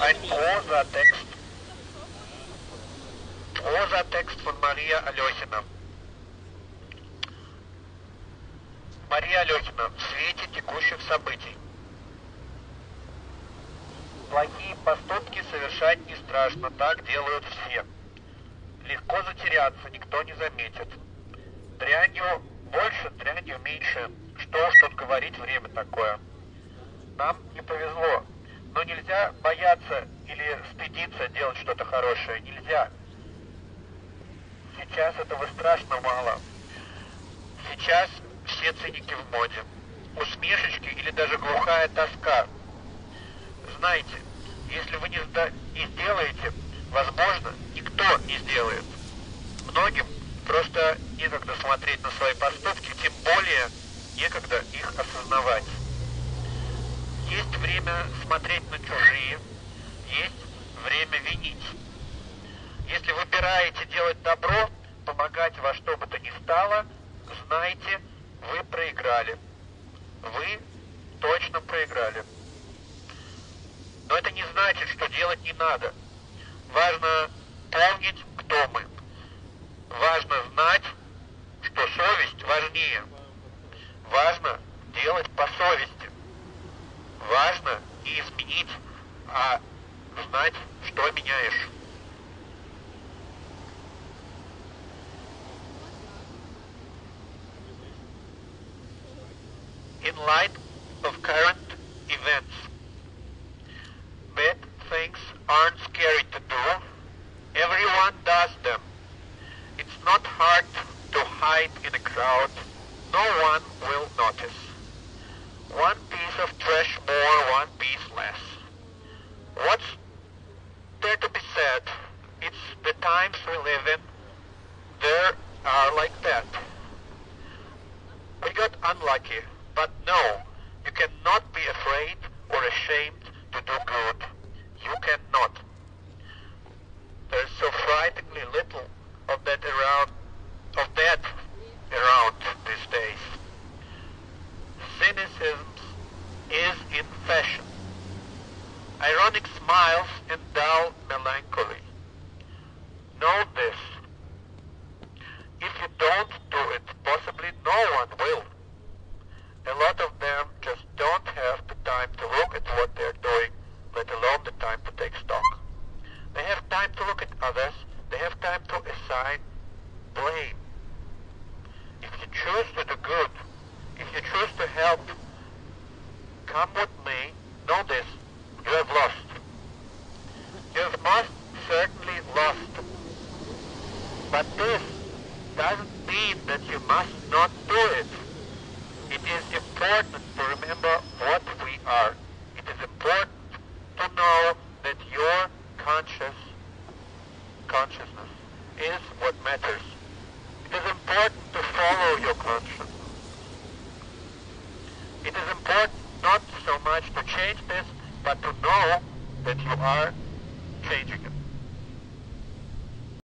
Ein Prosatext. Prosatext von Мария Алехина. Мария Алехина. В свете текущих событий. Плохие поступки совершать не страшно, так делают все. Легко затеряться, никто не заметит. Дрянью больше, дрянью меньше. Что уж тут говорить, время такое. Нам не повезло, но нельзя бояться или стыдиться делать что-то хорошее. Нельзя. Сейчас этого страшно мало. Сейчас все циники в моде. Усмешечки или даже глухая тоска. Знаете, если вы не, сда- не сделаете, возможно, никто не сделает. Многим просто некогда смотреть на свои поступки, тем более некогда их осознавать. Время смотреть на чужие, есть время винить. Если выбираете делать добро, помогать во что бы то ни стало, знайте, вы проиграли. Вы точно проиграли. Но это не значит, что делать не надо. Важно помнить, кто мы. Важно не изменить, а знать, что меняешь. In light of current events, bad things aren't scary to do. Everyone does them. It's not hard to hide in a crowd. times we live in. There are like that. We got unlucky, but no, you cannot be afraid or ashamed to do good. You cannot. There's so frighteningly little of that around, of that around these days. Cynicism is in fashion. Ironic smiles and dull melancholy. Know this. If you don't do it, possibly no one will. A lot of them just don't have the time to look at what they're doing, let alone the time to take stock. They have time to look at others, they have time to assign blame. If you choose to do good, if you choose to help, come with me, know this, you have lost. You have most certainly. But this doesn't mean that you must not do it. It is important to remember what we are. It is important to know that your conscious consciousness is what matters. It is important to follow your conscience. It is important not so much to change this, but to know that you are changing it.